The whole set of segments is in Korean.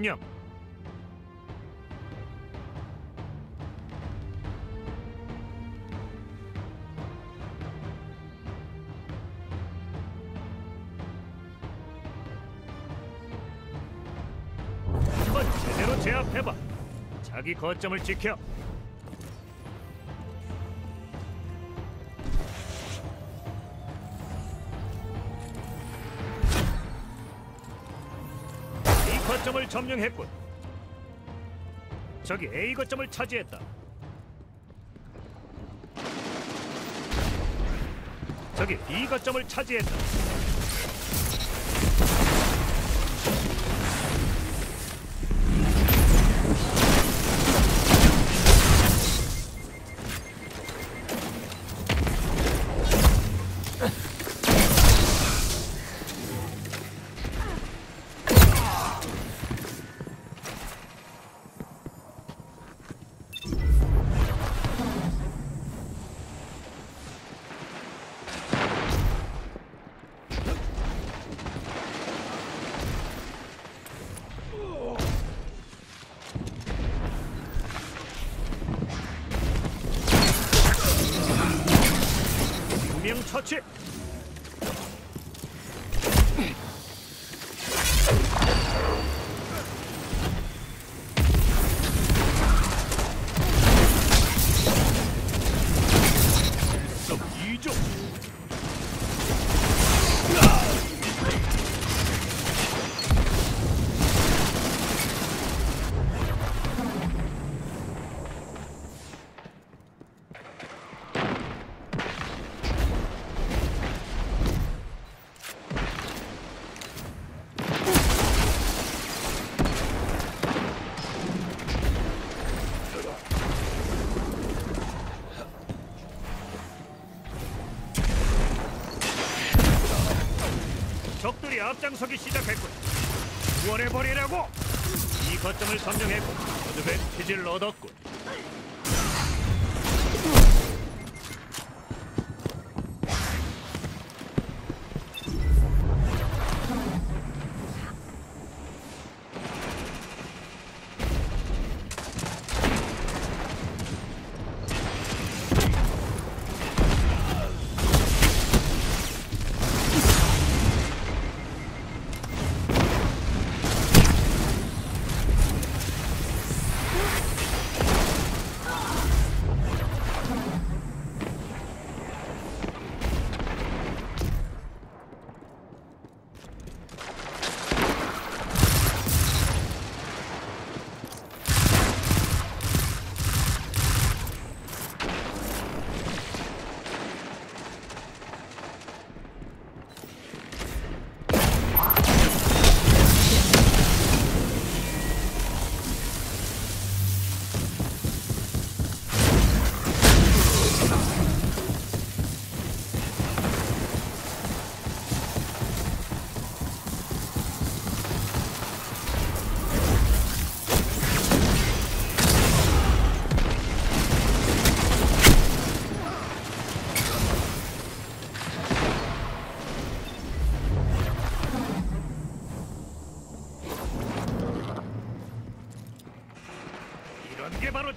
점령. 한번 제대로 제압해봐. 자기 거점을 지켜. 거점을 점령했군. 저기 A 거점을 차지했다. 저기 B 거점을 차지했다. 두명 처 적들이 앞장서기 시작했군. 구원해버리라고! 이 거점을 점령했고 어드밴티지를 얻었군.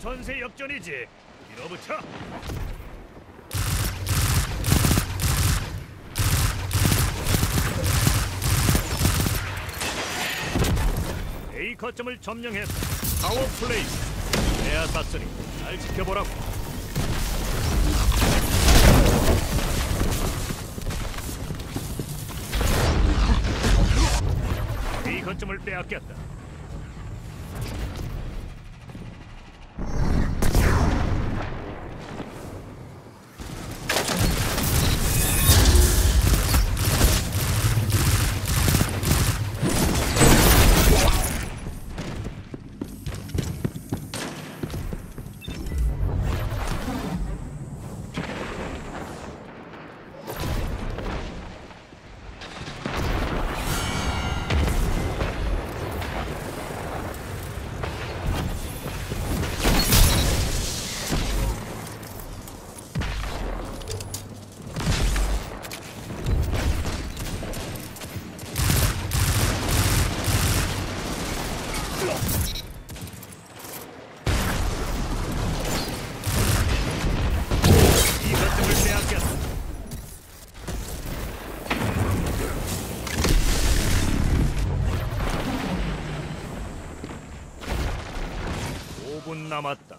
전세 역전이지. 밀어붙여. 거점을 점령했다. 파워 플레이. 에아 사스니 잘 지켜보라고. A 거점을 빼앗겼다. 5분 남았다.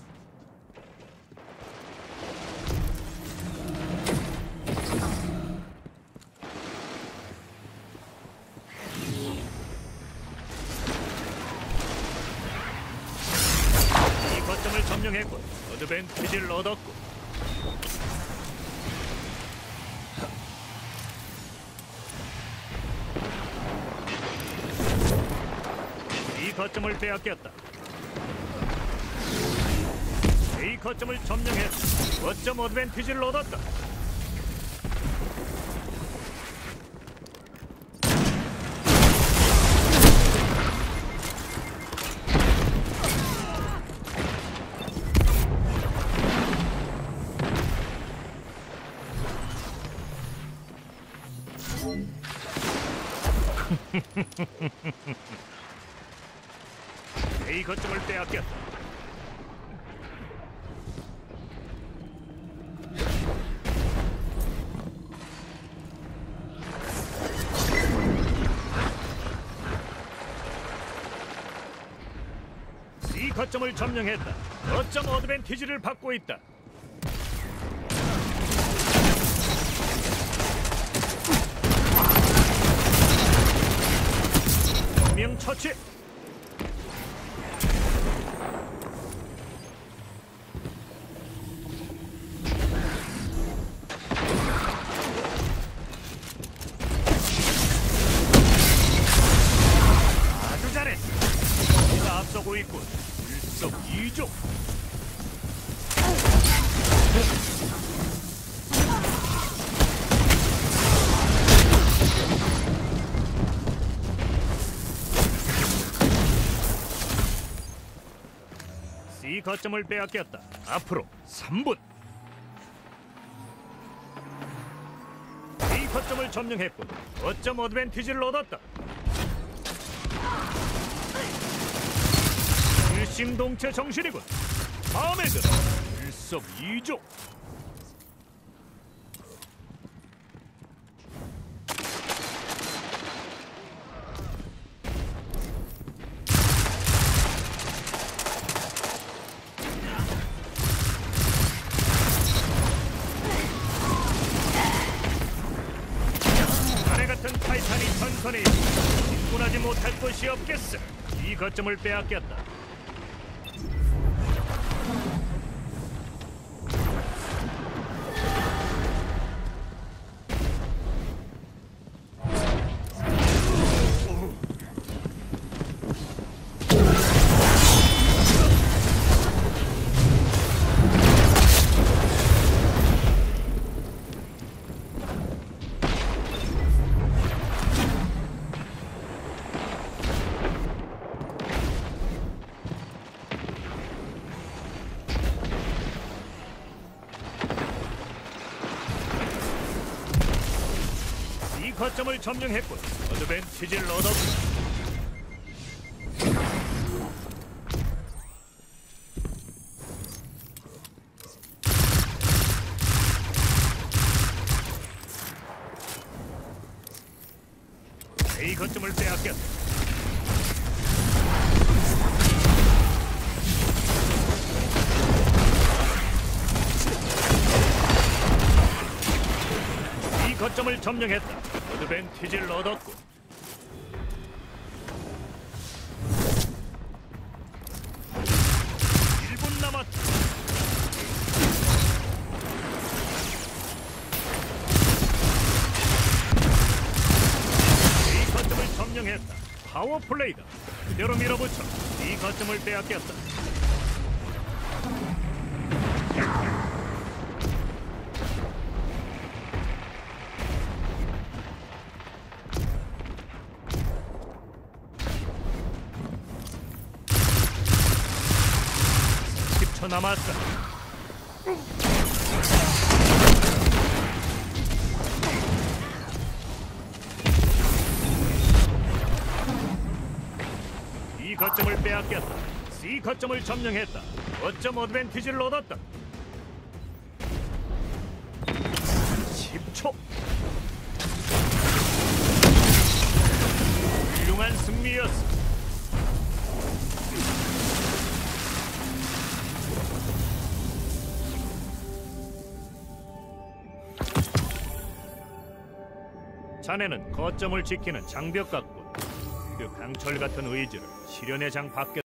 이 거점을 점령했고 어드밴티지를 얻었고 이 거점을 빼앗겼다. A 거점을 점령했다. 거점 어드밴티지를 얻었다. A 거점을 빼앗겼다. 거점을 점령했다. 거점 어드밴티지를 받고 있다. 명 처치. 아주 잘했어. 내가 앞서고 있군. 일석이조. C 거점을 빼앗겼다. 앞으로 3분. A 거점을 점령했군. 거점 어드밴티지를 얻었다. 일심동체 정신이군. 마음에 들어. 일석이조. 같은 타이탄이 전선에 진군하지 못할 곳이 없겠어. 이 거점을 빼앗겼다. 거점을 점령했군. 어드밴티지를 얻었군. A 거점을 빼앗겼 거점을 점령했다. 어드밴티지를 얻었고. 일분 남았다. 이 거점을 점령했다. 파워 플레이다. 그대로 밀어붙여. 이 거점을 빼앗겼다. 남았다. 이 거점을 빼앗겼다. C 거점을 점령했다. 거점 어드밴티지를 얻었다. 자네는 거점을 지키는 장벽 같군. 그 강철 같은 의지를 실현의 장 밖에